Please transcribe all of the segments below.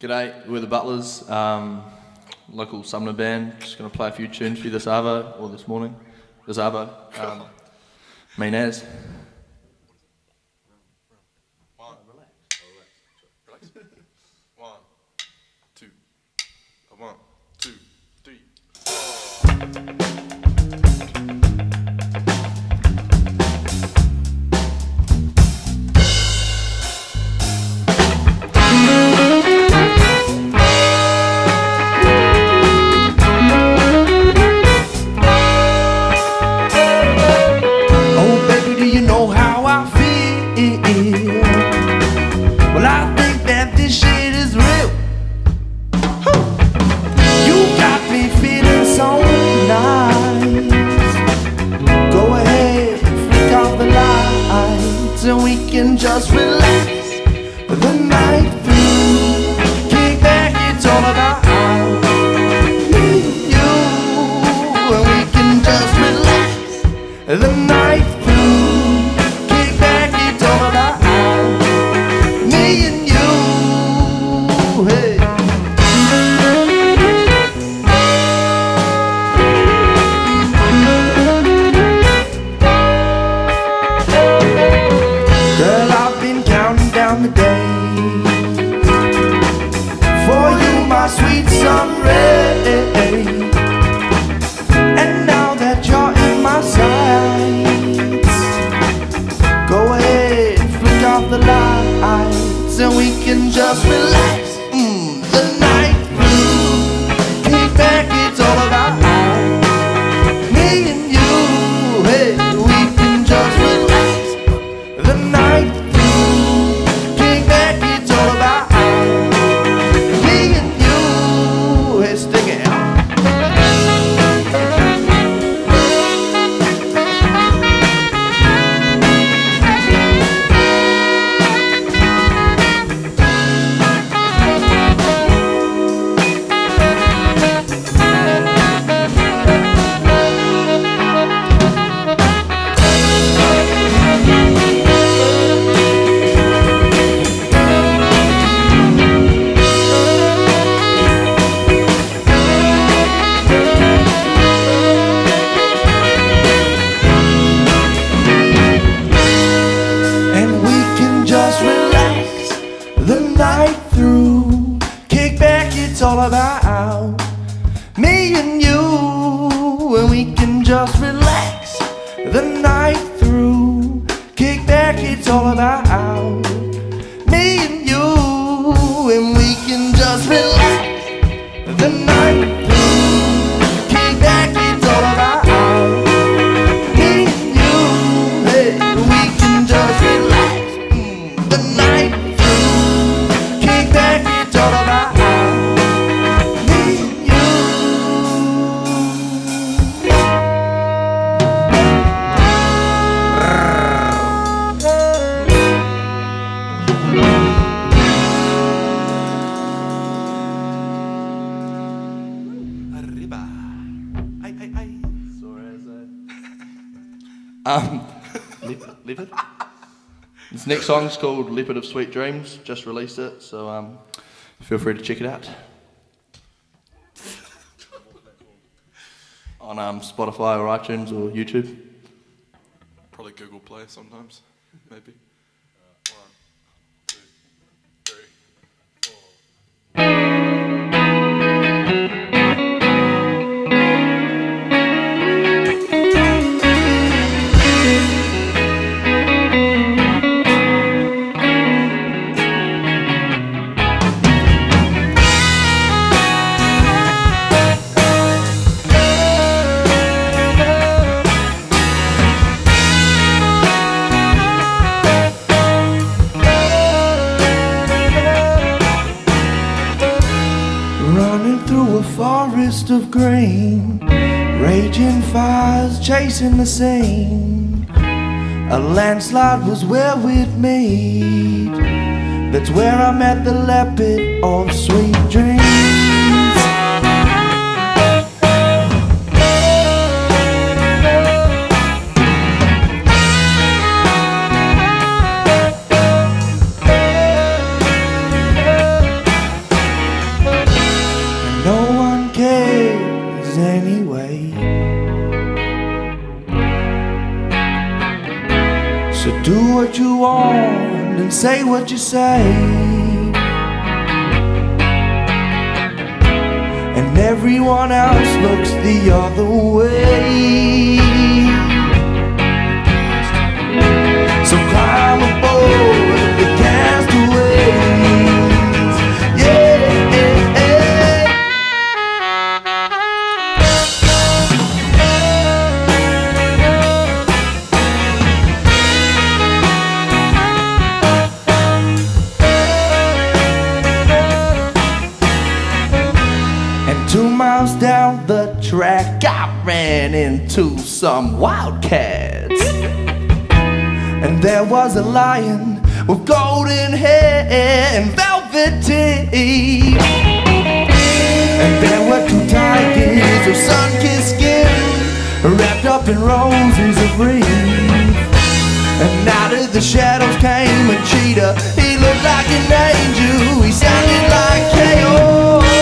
G'day, we're the Butlers, um, local Sumner band. Just going to play a few tunes for you this Arvo, or this morning. This Arvo. Um, me Naz. The night off the lights, and we can just relax mm, the night through. Me and just relax the night through. Kick back, it's all about Um, Leopard. Leopard? This next song's called Leopard of Sweet Dreams. Just released it, so um, feel free to check it out. On um, Spotify or iTunes or YouTube. Probably Google Play sometimes, maybe. Of grain, raging fires chasing the same. A landslide was where we'd meet. That's where I met the leopard of sweet dreams. So do what you want and say what you say. And everyone else looks the other way. So climb aboard. Ran into some wildcats. And there was a lion with golden hair and velvet teeth. And there were two tigers with sun-kissed skin, wrapped up in roses of wreath. And out of the shadows came a cheetah. He looked like an angel. He sounded like KO.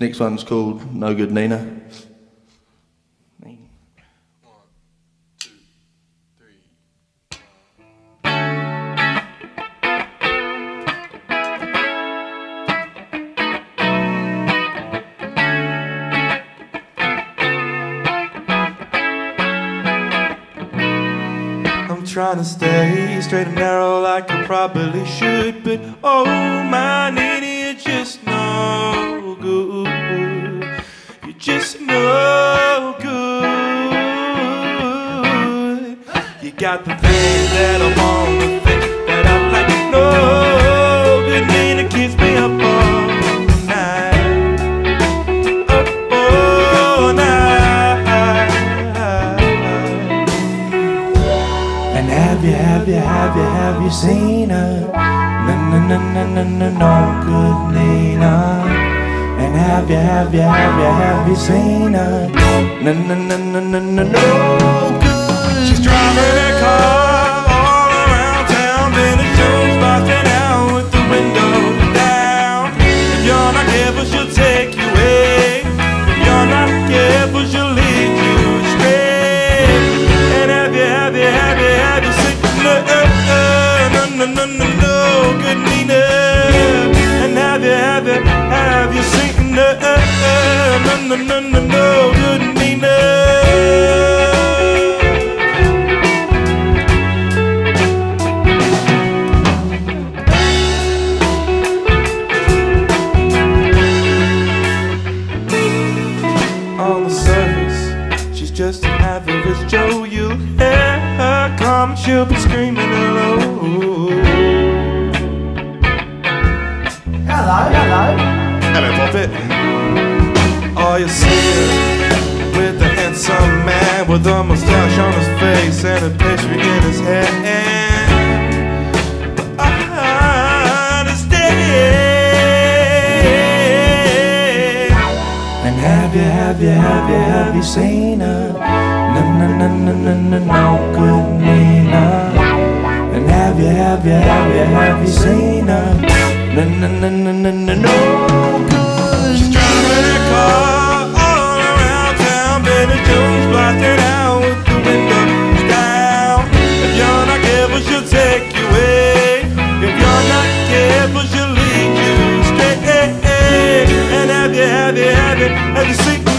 Next one's called No Good Nina. Got the thing that I want, the thing that I'm like. No good, Nina keeps me up all night. Up all night. And have you, have you, have you, have you seen her? No, no, no, no, no, no, no good Nina. And have you, have you, have you, have you seen her? No, no, no, no, no, no, no good. She's driving a car you, have you, have you, have you seen her? No, no, no, no, no, no, no, good Nina. And have you, have you, have you, have you seen her? No, no, no, no, no, no, no. it and you sing.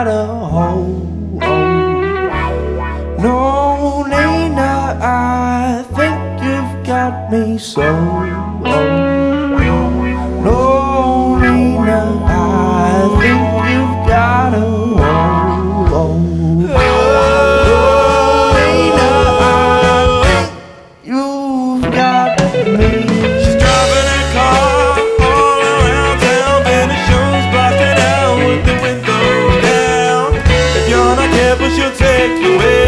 Idaho. No, Nina, I think you've got me so. But she'll take you away.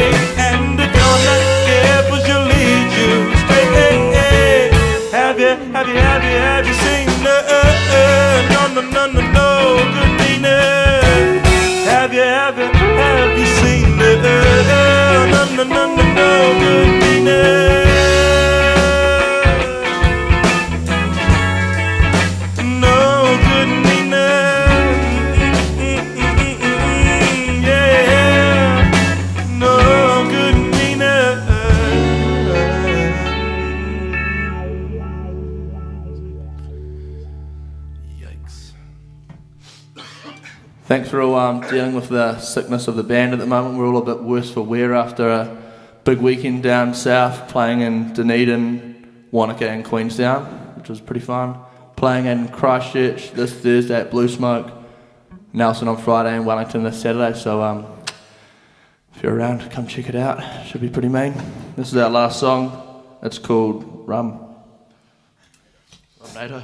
Thanks for all um, dealing with the sickness of the band at the moment. We're all a bit worse for wear after a big weekend down south, playing in Dunedin, Wanaka, and Queenstown, which was pretty fun. Playing in Christchurch this Thursday at Blue Smoke, Nelson on Friday, and Wellington this Saturday. So um, if you're around, come check it out. Should be pretty mean. This is our last song. It's called Rum. Rum NATO.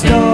stone.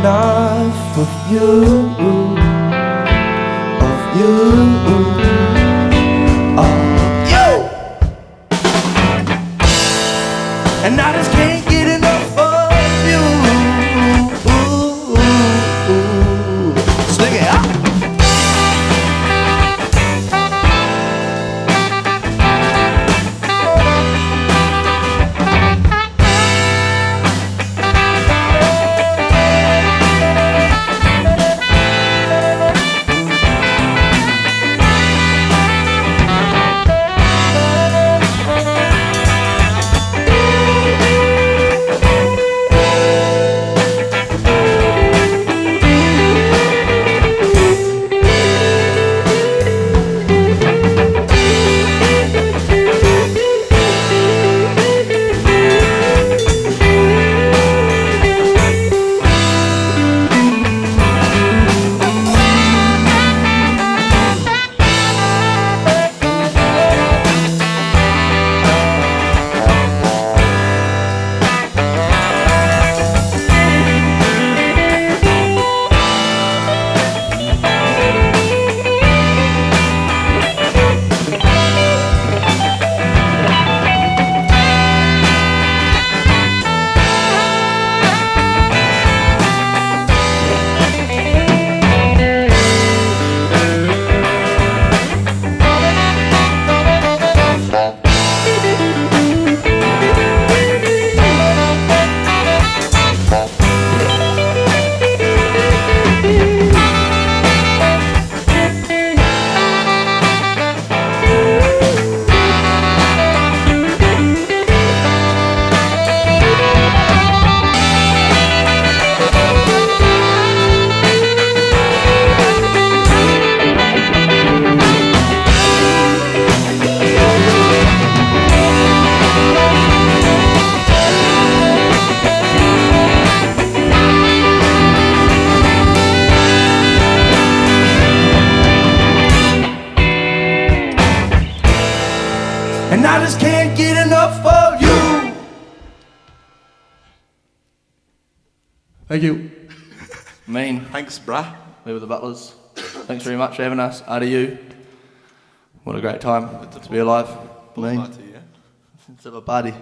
enough of you. Thank you. Mean. Thanks, bruh. We were the Butlers. Thanks very much for having us. RDU. What a great time to be alive. Pull Mean. party, yeah? Let's have a party.